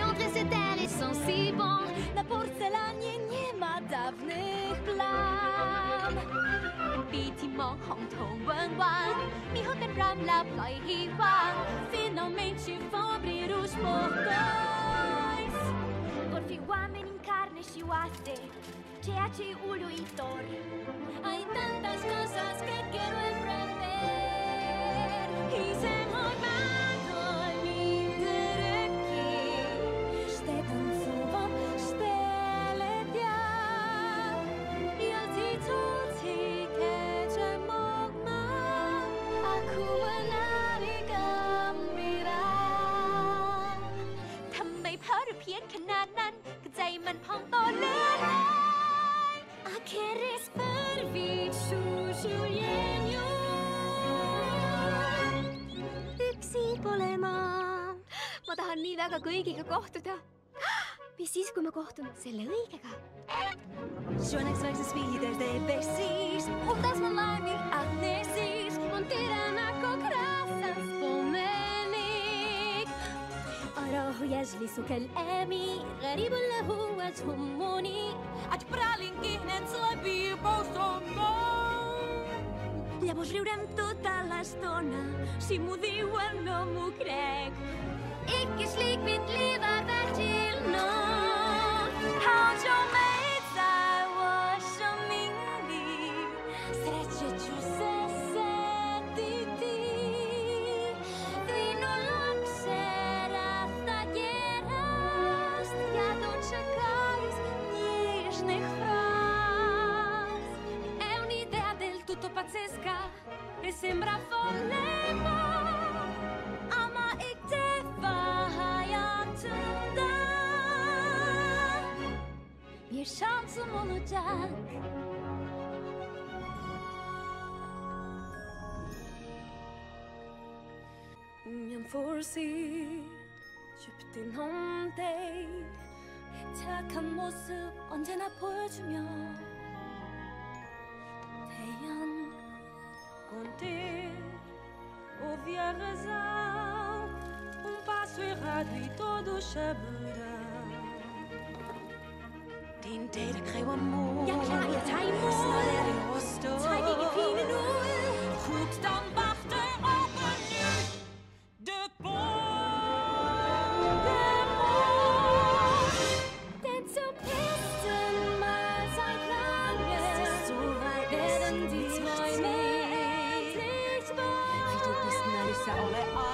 entre setele są si bon Na porcelanie nie ma dawnych plam Biti mong hong tong wan Mi ten bram la ploi hi wan Finalmente vão abrir os portões carne ce nii väga kõigiga kohtuda mis siis, kui ma kohtun selle õigega? Suoneks vaikses viides de besis Puhtas ma laimi Agnesis Mun tiranako krasas pomenik أراه يجلس كالأمير غريب له وجه منير أجبرالين كهنة صبي بوصومو Llavors riurem tota l'estona Si m'ho diuen no m'ho crec Ikke slik mitt liv er vært til nå. Har jeg meg der var som liv. Stretchet jo seg sett i tid. Því nú loks er að það gerast Ja doczekałeś del tutto pazzesca E sembra folle şansım olacak Men forsi 춥진 홈데이 착한 모습 언제나 보여주며 태연 Conter, ouvir a razão, um passo errado e todos saberão. dag, der kræver mod. Jeg er klar, jeg tager imod. Snart er det overstået. Træk ikke pinen ud. Kugstam varte og benytte bondemod. Den zu Pisten mal sein Planet. Es ist so weit, werden die Träume endlich wahr. Wie du alle an.